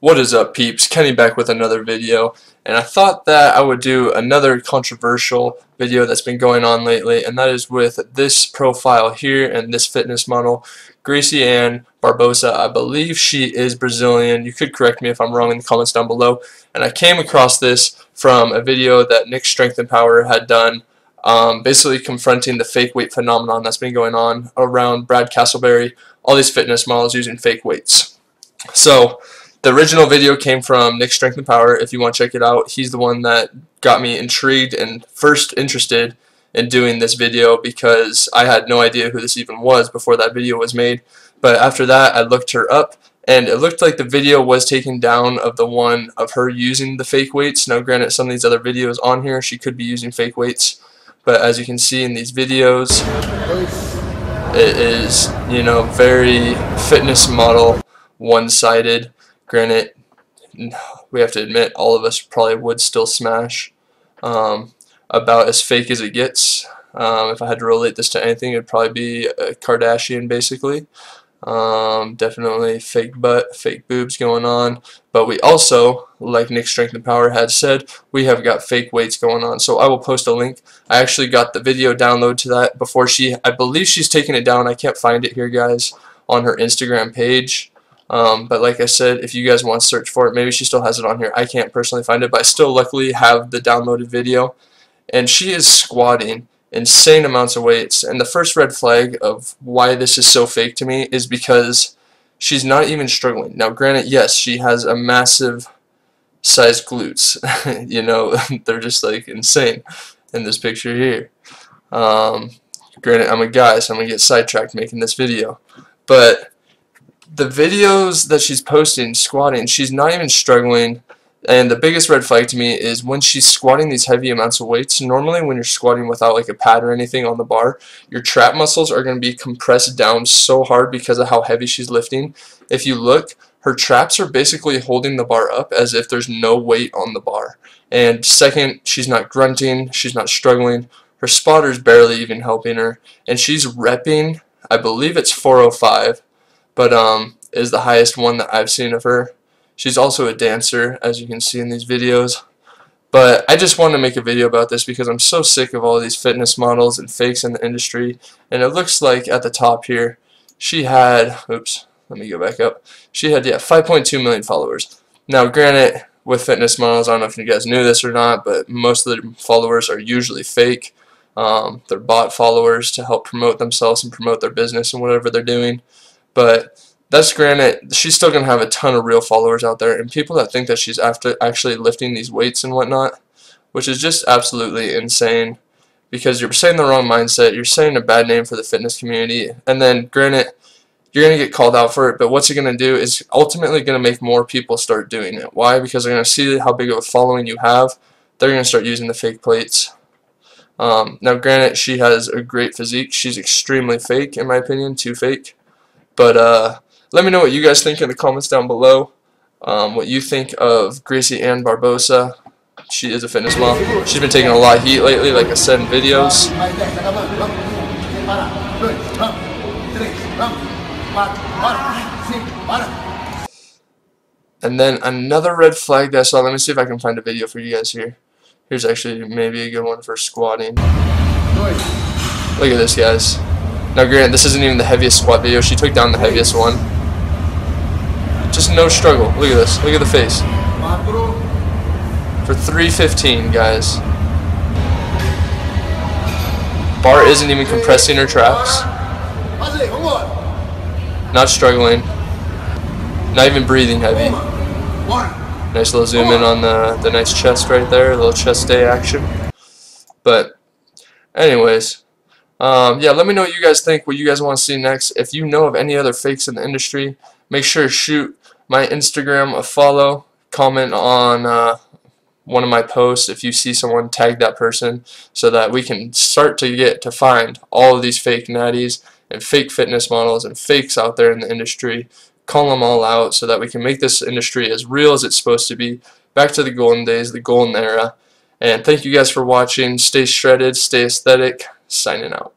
What is up peeps, Kenny back with another video and I thought that I would do another controversial video that's been going on lately and that is with this profile here and this fitness model. Gracyanne Barbosa I believe she is Brazilian. You could correct me if I'm wrong in the comments down below. And I came across this from a video that Nick Strength and Power had done um, basically confronting the fake weight phenomenon that's been going on around Brad Castleberry all these fitness models using fake weights. So the original video came from Nick Strength and Power. If you want to check it out, he's the one that got me intrigued and first interested in doing this video because I had no idea who this even was before that video was made. But after that, I looked her up and it looked like the video was taken down of the one of her using the fake weights. Now granted, some of these other videos on here, she could be using fake weights. But as you can see in these videos, it is, you know, very fitness model one-sided Granted, we have to admit all of us probably would still smash. Um, about as fake as it gets. Um, if I had to relate this to anything, it'd probably be a Kardashian, basically. Um, definitely fake butt, fake boobs going on. But we also, like Nick Strength and Power had said, we have got fake weights going on. So I will post a link. I actually got the video download to that before she, I believe she's taking it down. I can't find it here, guys, on her Instagram page. Um, but like I said, if you guys want to search for it, maybe she still has it on here. I can't personally find it, but I still luckily have the downloaded video. And she is squatting insane amounts of weights. And the first red flag of why this is so fake to me is because she's not even struggling. Now, granted, yes, she has a massive size glutes. you know, they're just like insane in this picture here. Um, granted, I'm a guy, so I'm going to get sidetracked making this video. But the videos that she's posting squatting, she's not even struggling. And the biggest red flag to me is when she's squatting these heavy amounts of weights, normally when you're squatting without like a pad or anything on the bar, your trap muscles are going to be compressed down so hard because of how heavy she's lifting. If you look, her traps are basically holding the bar up as if there's no weight on the bar. And second, she's not grunting, she's not struggling, her spotter's barely even helping her, and she's repping, I believe it's 405, but um, is the highest one that I've seen of her. She's also a dancer, as you can see in these videos. But I just wanted to make a video about this because I'm so sick of all these fitness models and fakes in the industry. And it looks like at the top here, she had, oops, let me go back up. She had, yeah, 5.2 million followers. Now, granted, with fitness models, I don't know if you guys knew this or not, but most of the followers are usually fake. Um, they're bot followers to help promote themselves and promote their business and whatever they're doing. But that's granted, she's still going to have a ton of real followers out there, and people that think that she's after actually lifting these weights and whatnot, which is just absolutely insane, because you're saying the wrong mindset, you're saying a bad name for the fitness community, and then granted, you're going to get called out for it, but what's it going to do is ultimately going to make more people start doing it. Why? Because they're going to see how big of a following you have, they're going to start using the fake plates. Um, now, granted, she has a great physique. She's extremely fake, in my opinion, too fake. But uh, let me know what you guys think in the comments down below. Um, what you think of Gracyanne Barbosa. She is a fitness mom. She's been taking a lot of heat lately, like I said in videos. And then another red flag that I saw. Let me see if I can find a video for you guys here. Here's actually maybe a good one for squatting. Look at this, guys. Now, granted, this isn't even the heaviest squat video. She took down the heaviest one. Just no struggle. Look at this. Look at the face. For 315, guys. Bar isn't even compressing her traps. Not struggling. Not even breathing heavy. Nice little zoom in on the, the nice chest right there. A little chest day action. But, anyways. Um, yeah, let me know what you guys think, what you guys want to see next. If you know of any other fakes in the industry, make sure to shoot my Instagram a follow, comment on uh, one of my posts if you see someone tag that person so that we can start to get to find all of these fake natties and fake fitness models and fakes out there in the industry. Call them all out so that we can make this industry as real as it's supposed to be. Back to the golden days the golden era. And thank you guys for watching. Stay shredded stay aesthetic signing out.